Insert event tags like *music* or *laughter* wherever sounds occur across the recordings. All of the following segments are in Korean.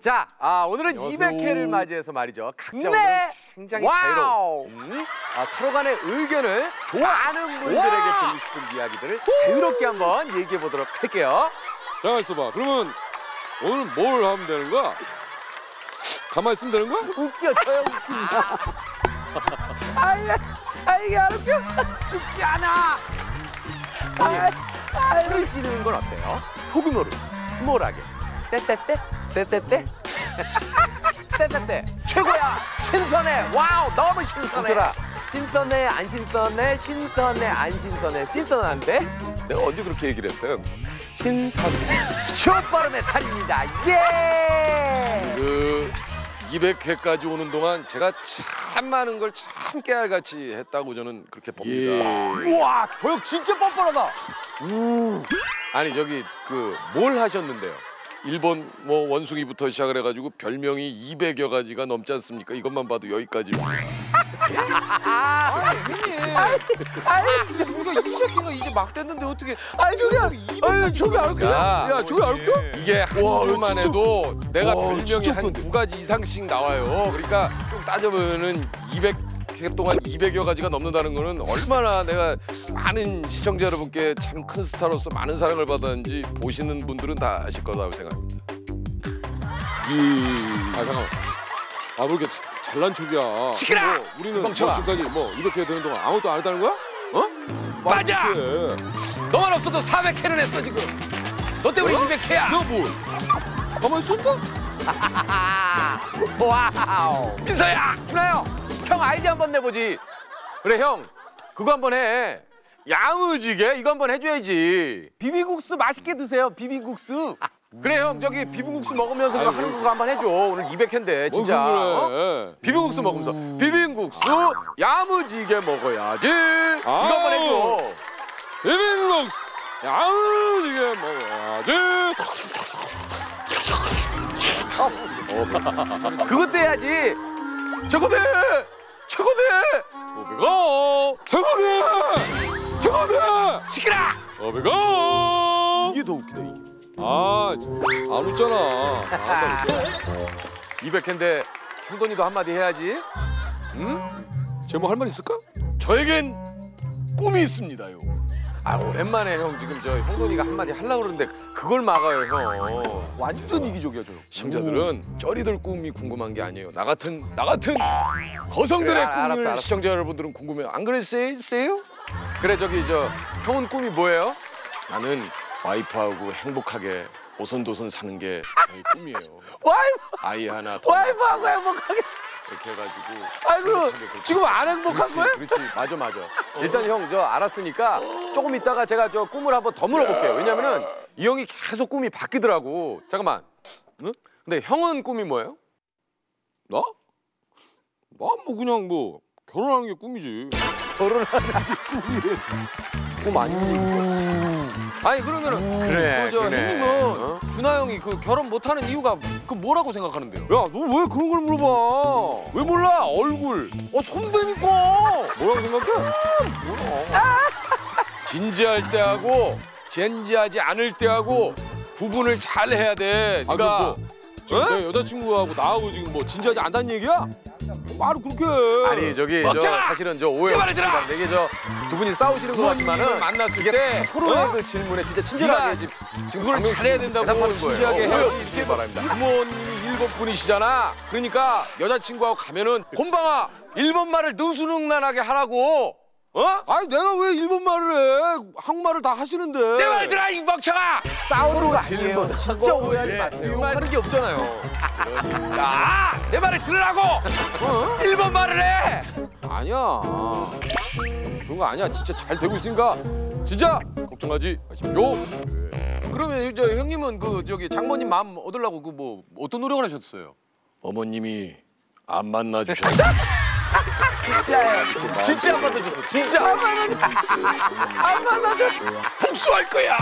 자, 아, 오늘은 안녕하세요. 200회를 맞이해서 말이죠. 각자 네. 굉장히 와우. 자유로운 음, 아, 서로 간의 의견을 많은 분들에게 와. 듣고 싶은 이야기들을 자유롭게 한번 얘기해 보도록 할게요. 잠깐 있어봐. 그러면 오늘 뭘 하면 되는 거야? 가만히 있으면 되는 거야? 웃겨, 저요 웃긴다. *laughs* 아이, 아이, 이게 안 웃겨? 죽지 않아. 아이, 아이, 소리 지르는 건 어때요? 소규모로, small하게. 떼떼떼, 떼떼떼. *laughs* 떼떼떼. 최고야! 신선해! 와우, 너무 신선해! 진짜라. 신선해, 안 신선해, 신선해, 안 신선해, 신선한데? 내가 언제 그렇게 얘기를 했어요? 신선해. 쇼빠름의 달입니다. 예! 그 200회까지 오는 동안 제가 참 많은 걸 참 깨알같이 했다고 저는 그렇게 봅니다. 우와, 저 형 진짜 뻔뻔하다! 아니 저기 그 뭘 하셨는데요? 일본 뭐 원숭이부터 시작을 해가지고 별명이 200여 가지가 넘지 않습니까? 이것만 봐도 여기까지. 아, 형님! 아이, 여기서 200회가 이제 막 됐는데 어떻게 아이, 저기, 아이, 저기 안 웃겨? 야, 야, 저기 안 웃겨? 이게 한 와, 주만 진짜- 해도 내가 와, 별명이 진짜 한. 두 가지 이상씩 나와요. 그러니까 좀 따져보면은 200 회 동안 200여 가지가 넘는다는 거는 얼마나 내가 많은 시청자 여러분께 참 큰 스타로서 많은 사랑을 받았는지 보시는 분들은 다 아실 거라고 생각합니다. 아 잠깐만. 아, 왜 이렇게 잘난 척이야? 시끄러! 뭐, 우리는 뭐. 지금까지 뭐 이렇게 되는 동안 아무것도 안 했다는 거야? 어? 맞아! 너만 없어도 400회를 했어 지금. 너 때문에 200회야. 너 뭐? 가만히 있었다? *laughs* 와우. 민서야, 준하요. 형 아이디 한번 내보지. 그래 형, 그거 한번 해. 야무지게 이거 한번 해줘야지. 비빔국수 맛있게 드세요, 비빔국수. 그래 형 저기 비빔국수 먹으면서 아이고. 하는 거 한번 해줘. 오늘 200회인데 진짜. 뭐 어? 그래. 비빔국수 먹으면서 비빔국수 야무지게 먹어야지. 이거 한번 해줘. 비빔국수 야무지게 먹어야지. 그것도 해야지. 저거대, 저거대. 오베가 최고대 최고대 시끄러. 오베가 이게 더 웃기다 이게. 아안 웃잖아. 아, 200회인데 형돈이도 한마디 해야지. 제목 할말 있을까? 저에겐 꿈이 있습니다요. 아 오랜만에 형 지금 저 형돈이가 한마디 하려고 그러는데 그걸 막아요 형. 완전 이기적이야 저 형. 시청자들은 쩌리들 꿈이 궁금한 게 아니에요. 나 같은 나 같은 거성들의 그래, 알- 꿈을 알았어, 알았어. 시청자 여러분들은 궁금해요. 안 그랬어요? 그래 저기 저 형은 꿈이 뭐예요? 나는 와이프하고 행복하게 오손도손 사는 게 나의 꿈이에요. 와이프, 아이 하나 더 와이프하고 행복하게. 이렇게 해가지고 아이, 그럼 지금 안 행복한 그렇지, 거야? 그렇지 맞아 맞아. 일단 형 저 알았으니까 조금 있다가 제가 저 꿈을 한번 더 물어볼게요. 왜냐면은 이 형이 계속 꿈이 바뀌더라고. 잠깐만. 응? 근데 형은 꿈이 뭐예요? 나? 나 뭐 그냥 뭐 결혼하는 게 꿈이지. 꿈 아니니? 아니 그러면은 그래, 그저 그래. 형님은 어? 준하 형이 그 결혼 못하는 이유가 그 뭐라고 생각하는데요? 야, 너 왜 그런 걸 물어봐? 왜 몰라? 얼굴. 어 선배니까. 뭐라고 생각해? 진지할 때 하고 진지하지 않을 때 하고 구분을 잘 해야 돼. 아, 네가 그 지금 내 여자친구하고 나하고 지금 뭐 진지하지 않다는 얘기야? 말을 그렇게 해. 아니 저기 저 먹자! 사실은 저 오해 없이 바랍니다. 이게 저 두 분이 싸우시는 것 같지만은 만났을 이게 때, 서로의 어? 그 질문에 진짜 친절하게 지금 그걸 잘해야 된다고 진지하게. 해야 오해 없이 바랍니다. 부모님이 일본 분이시잖아. 그러니까 여자친구하고 가면은 곰방아 일본 말을 능수능란하게 하라고. 어? 아니 내가 왜 일본 말을 해? 한국말을 다 하시는데. 내 말 들어 이 멍청아. 싸우는 거 질문 아니에요. 진짜 오해하지 예, 마세요. 욕하는 게 없잖아요. 야, 내 말을 들으라고. 일본 말을 해. 아니야. 그런 거 아니야. 진짜 잘 되고 있으니까 진짜 걱정하지 마십시오. 그러면 저 형님은 그 저기 장모님 마음 얻으려고 그 뭐 어떤 노력을 하셨어요? 어머님이 안 만나 주셨어. *laughs* 진짜 안 받아줬어. 진짜. 안 만나줘. 복수할 거야.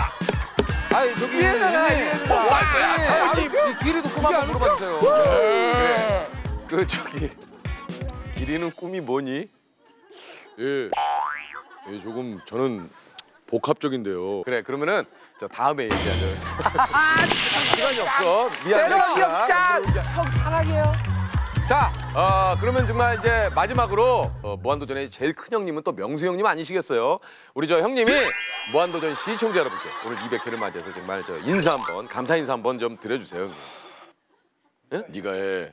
아니 저기 이해가 형님, 이해가. 뭐할 거야? 아니, 장모님 이 길이도 꿈 한번 물어봐 주세요. 그래. 그 저기 길이는 꿈이 뭐니? 예. 예, 조금 저는 복합적인데요. 그래 그러면은 저 다음에 얘기하죠. *laughs* 시간이 없어. 미안해. 재력이 없자. 형 사랑해요. 자, 어, 그러면 정말 이제 마지막으로 어, 무한도전의 제일 큰 형님은 또 명수 형님 아니시겠어요? 우리 저 형님이 무한도전 시청자 여러분께 오늘 200회를 맞이해서 정말 저 인사 한번 감사 인사 한번 좀 드려주세요. 형님. 네가 해.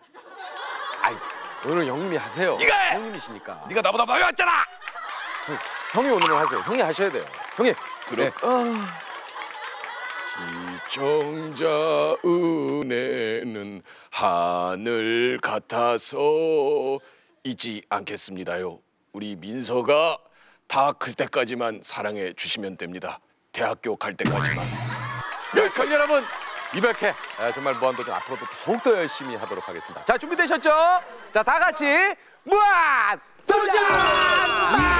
오늘 형님이 하세요. 네가 해! 형님이시니까. 네가 나보다 많이 왔잖아. 형이 오늘은 하세요. 형이 하셔야 돼요. 형님. 그래. 네. 시청자 은혜는 하늘 같아서 잊지 않겠습니다요. 우리 민서가 다 클 때까지만 사랑해 주시면 됩니다. 대학교 갈 때까지만. 네, 전 여러분 200회 아, 정말 무한도전 앞으로도 더욱더 열심히 하도록 하겠습니다. 자 준비되셨죠? 자 다 같이 무한 도전!